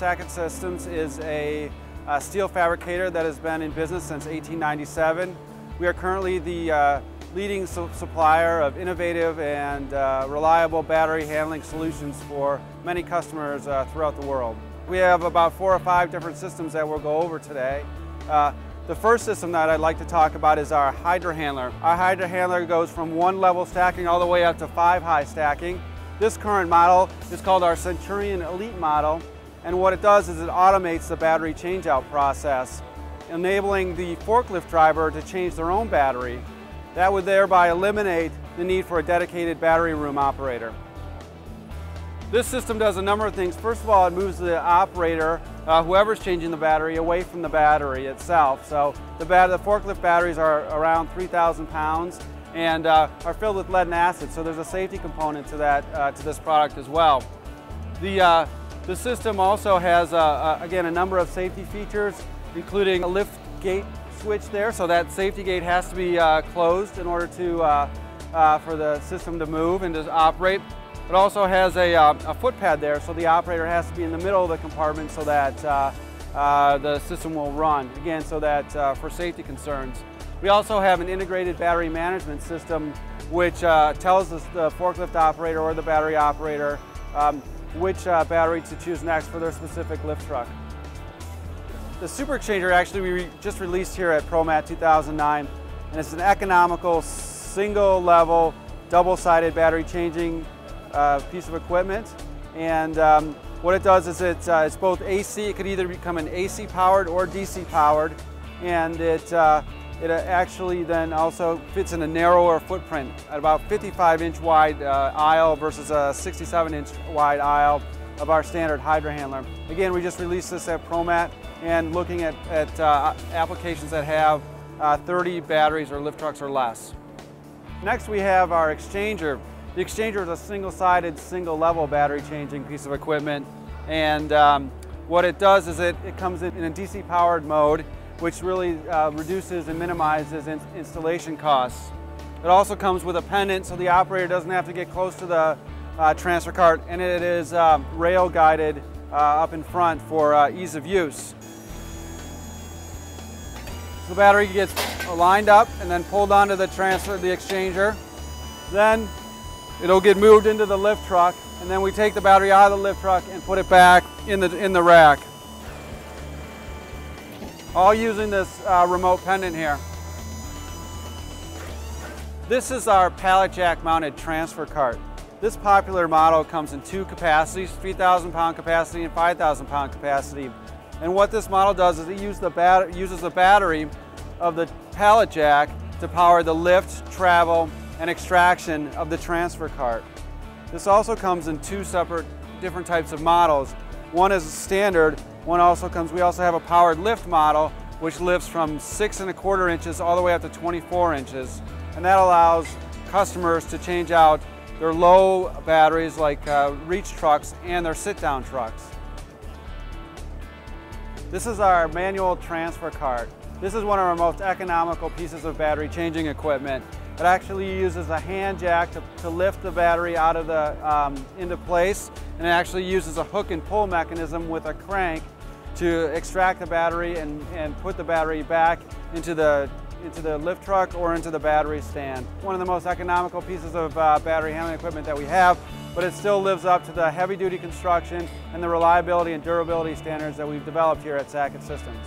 Sackett Systems is a, a, steel fabricator that has been in business since 1897. We are currently the uh, leading su supplier of innovative and uh, reliable battery handling solutions for many customers uh, throughout the world. We have about four or five different systems that we'll go over today. Uh, the first system that I'd like to talk about is our Hydra Handler. Our Hydra Handler goes from one level stacking all the way up to five high stacking. This current model is called our Centurion Elite model, and what it does is it automates the battery changeout process, enabling the forklift driver to change their own battery. That would thereby eliminate the need for a dedicated battery room operator. This system does a number of things. First of all, it moves the operator, uh, whoever's changing the battery, away from the battery itself. So the, bat the forklift batteries are around 3,000 pounds and uh, are filled with lead and acid. So there's a safety component to that, uh, to this product as well. The, uh, the system also has, uh, uh, again, a number of safety features, including a lift gate switch there. So that safety gate has to be closed in order to, for the system to move and to operate. It also has a, uh, a foot pad there, so the operator has to be in the middle of the compartment so that uh, uh, the system will run, again, so that uh, for safety concerns. We also have an integrated battery management system which uh, tells the forklift operator or the battery operator um, which uh, battery to choose next for their specific lift truck. The Super X-Changer actually we re just released here at ProMat 2009 and it's an economical single level double-sided battery changing uh, piece of equipment. And um, what it does is it, uh, it's both AC, it could either become an AC powered or DC powered. And it, uh, it actually then also fits in a narrower footprint at about 55 inch wide uh, aisle versus a 67 inch wide aisle of our standard Hydra handler. Again, we just released this at ProMat and looking at, at uh, applications that have uh, 30 batteries or lift trucks or less. Next we have our exchanger. The exchanger is a single-sided, single-level battery changing piece of equipment. And um, what it does is it, it comes in, in a DC powered mode, which really uh, reduces and minimizes in installation costs. It also comes with a pendant so the operator doesn't have to get close to the uh, transfer cart and it is um, rail guided uh, up in front for uh, ease of use. So the battery gets lined up and then pulled onto the transfer, the exchanger. Then It'll get moved into the lift truck and then we take the battery out of the lift truck and put it back in the, in the rack. All using this uh, remote pendant here. This is our pallet jack mounted transfer cart. This popular model comes in two capacities, 3,000 pound capacity and 5,000 pound capacity. And what this model does is it uses the, uses the battery of the pallet jack to power the lift, travel, and extraction of the transfer cart. This also comes in two separate different types of models. One is standard, one also comes, we also have a powered lift model which lifts from six and a quarter inches all the way up to 24 inches. And that allows customers to change out their low batteries like uh, reach trucks and their sit-down trucks. This is our manual transfer cart. This is one of our most economical pieces of battery changing equipment. It actually uses a hand jack to, to lift the battery out of the, um, into place, and it actually uses a hook and pull mechanism with a crank to extract the battery and, and put the battery back into the, into the lift truck or into the battery stand. One of the most economical pieces of uh, battery handling equipment that we have, but it still lives up to the heavy duty construction and the reliability and durability standards that we've developed here at Sackett Systems.